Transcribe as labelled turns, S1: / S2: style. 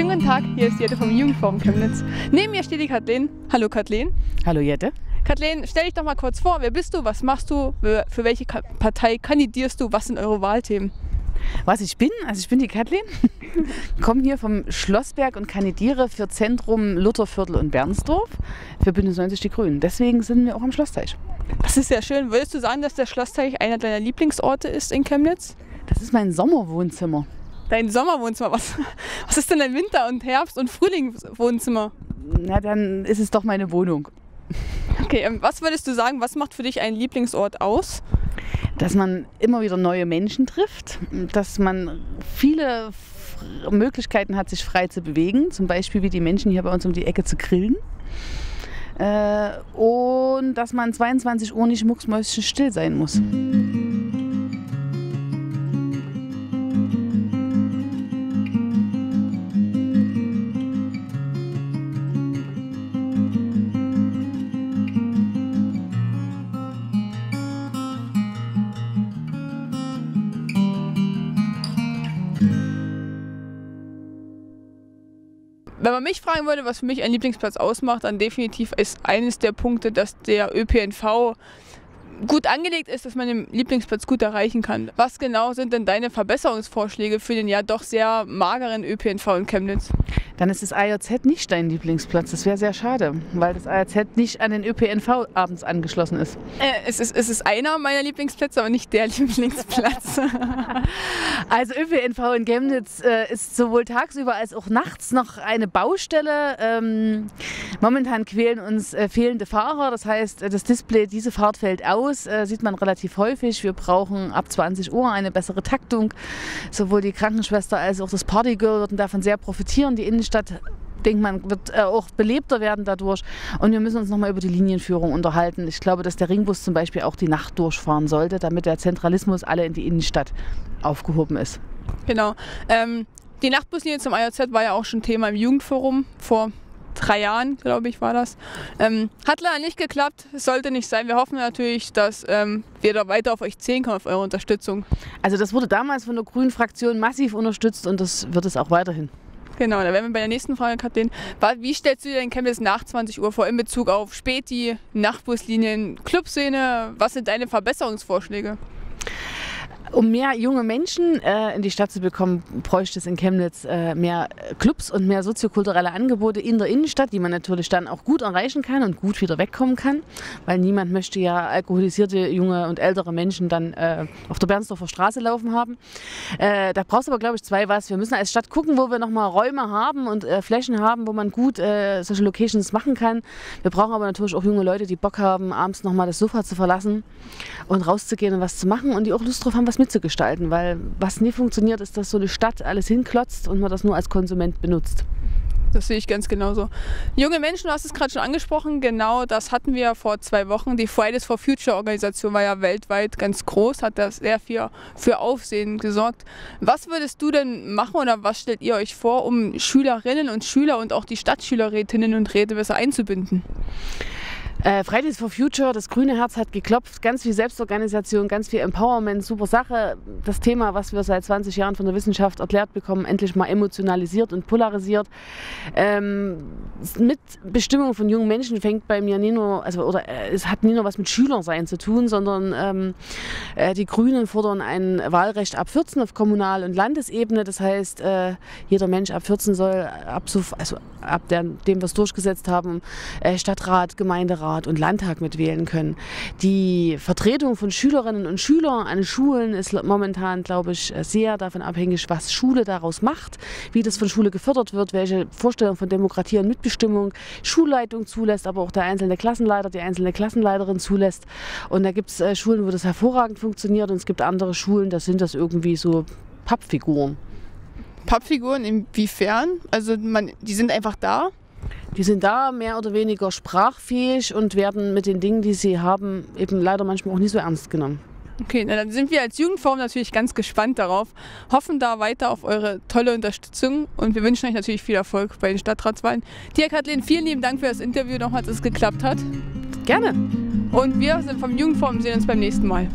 S1: Tag, hier ist Jette vom Jugendforum Chemnitz. Neben mir steht die Kathleen. Hallo Kathleen.
S2: Hallo Jette.
S1: Kathleen, stell dich doch mal kurz vor. Wer bist du? Was machst du? Für welche Partei kandidierst du? Was sind eure Wahlthemen?
S2: Was ich bin? Also ich bin die Kathleen, komme hier vom Schlossberg und kandidiere für Zentrum Lutherviertel und Bernsdorf für Bündnis 90 Die Grünen. Deswegen sind wir auch am Schlossteich.
S1: Das ist sehr schön. Würdest du sagen, dass der Schlossteich einer deiner Lieblingsorte ist in Chemnitz?
S2: Das ist mein Sommerwohnzimmer.
S1: Dein Sommerwohnzimmer? Was, was ist denn dein Winter- und Herbst- und Frühlingswohnzimmer?
S2: Na, dann ist es doch meine Wohnung.
S1: Okay, ähm, was würdest du sagen, was macht für dich einen Lieblingsort aus?
S2: Dass man immer wieder neue Menschen trifft, dass man viele Möglichkeiten hat, sich frei zu bewegen, zum Beispiel wie die Menschen hier bei uns um die Ecke zu grillen. Äh, und dass man 22 Uhr nicht mucksmäuschen still sein muss.
S1: Wenn man mich fragen würde, was für mich ein Lieblingsplatz ausmacht, dann definitiv ist eines der Punkte, dass der ÖPNV gut angelegt ist, dass man den Lieblingsplatz gut erreichen kann. Was genau sind denn deine Verbesserungsvorschläge für den ja doch sehr mageren ÖPNV in Chemnitz?
S2: Dann ist das AJZ nicht dein Lieblingsplatz. Das wäre sehr schade, weil das AJZ nicht an den ÖPNV abends angeschlossen ist.
S1: Äh, es, ist es ist einer meiner Lieblingsplätze, aber nicht der Lieblingsplatz.
S2: also ÖPNV in Chemnitz äh, ist sowohl tagsüber als auch nachts noch eine Baustelle. Ähm, momentan quälen uns äh, fehlende Fahrer. Das heißt, das Display, diese Fahrt fällt aus aus, äh, sieht man relativ häufig. Wir brauchen ab 20 Uhr eine bessere Taktung. Sowohl die Krankenschwester als auch das Partygirl würden davon sehr profitieren. Die Innenstadt denkt man, wird äh, auch belebter werden dadurch. Und wir müssen uns nochmal über die Linienführung unterhalten. Ich glaube, dass der Ringbus zum Beispiel auch die Nacht durchfahren sollte, damit der Zentralismus alle in die Innenstadt aufgehoben ist.
S1: Genau. Ähm, die Nachtbuslinie zum IOZ war ja auch schon Thema im Jugendforum vor drei Jahren, glaube ich, war das. Ähm, hat leider nicht geklappt, sollte nicht sein. Wir hoffen natürlich, dass ähm, wir da weiter auf euch zählen können, auf eure Unterstützung.
S2: Also das wurde damals von der Grünen Fraktion massiv unterstützt und das wird es auch weiterhin.
S1: Genau, da werden wir bei der nächsten Frage, Kathleen. Wie stellst du dir den Chemnitz nach 20 Uhr vor in Bezug auf Späti, Nachtbuslinien, Clubszene? Was sind deine Verbesserungsvorschläge?
S2: Um mehr junge Menschen äh, in die Stadt zu bekommen, bräuchte es in Chemnitz äh, mehr Clubs und mehr soziokulturelle Angebote in der Innenstadt, die man natürlich dann auch gut erreichen kann und gut wieder wegkommen kann, weil niemand möchte ja alkoholisierte junge und ältere Menschen dann äh, auf der Bernsdorfer Straße laufen haben. Äh, da brauchst du aber, glaube ich, zwei was. Wir müssen als Stadt gucken, wo wir nochmal Räume haben und äh, Flächen haben, wo man gut äh, solche Locations machen kann. Wir brauchen aber natürlich auch junge Leute, die Bock haben, abends nochmal das Sofa zu verlassen und rauszugehen und was zu machen und die auch Lust drauf haben, was mitzugestalten, weil was nie funktioniert, ist, dass so eine Stadt alles hinklotzt und man das nur als Konsument benutzt.
S1: Das sehe ich ganz genauso. Junge Menschen, du hast es gerade schon angesprochen, genau das hatten wir vor zwei Wochen. Die Fridays for Future Organisation war ja weltweit ganz groß, hat da sehr viel für Aufsehen gesorgt. Was würdest du denn machen oder was stellt ihr euch vor, um Schülerinnen und Schüler und auch die Stadtschülerrätinnen und Räte besser einzubinden?
S2: Äh, Fridays for Future, das grüne Herz hat geklopft, ganz viel Selbstorganisation, ganz viel Empowerment, super Sache. Das Thema, was wir seit 20 Jahren von der Wissenschaft erklärt bekommen, endlich mal emotionalisiert und polarisiert. Ähm, mit Bestimmung von jungen Menschen fängt bei mir nie nur, also oder äh, es hat nie nur was mit Schülersein zu tun, sondern ähm, äh, die Grünen fordern ein Wahlrecht ab 14 auf Kommunal- und Landesebene. Das heißt, äh, jeder Mensch ab 14 soll ab, so, also ab der, dem wir es durchgesetzt haben, äh, Stadtrat, Gemeinderat, Stadtrat und Landtag mitwählen können. Die Vertretung von Schülerinnen und Schülern an Schulen ist momentan, glaube ich, sehr davon abhängig, was Schule daraus macht, wie das von Schule gefördert wird, welche Vorstellung von Demokratie und Mitbestimmung Schulleitung zulässt, aber auch der einzelne Klassenleiter, die einzelne Klassenleiterin zulässt. Und da gibt es äh, Schulen, wo das hervorragend funktioniert und es gibt andere Schulen, da sind das irgendwie so Pappfiguren.
S1: Pappfiguren inwiefern? Also man, die sind einfach da?
S2: Die sind da mehr oder weniger sprachfähig und werden mit den Dingen, die sie haben, eben leider manchmal auch nicht so ernst genommen.
S1: Okay, na dann sind wir als Jugendforum natürlich ganz gespannt darauf, hoffen da weiter auf eure tolle Unterstützung und wir wünschen euch natürlich viel Erfolg bei den Stadtratswahlen. Dir, Kathleen, vielen lieben Dank für das Interview nochmal, dass es geklappt hat.
S2: Gerne.
S1: Und wir sind vom Jugendforum sehen uns beim nächsten Mal.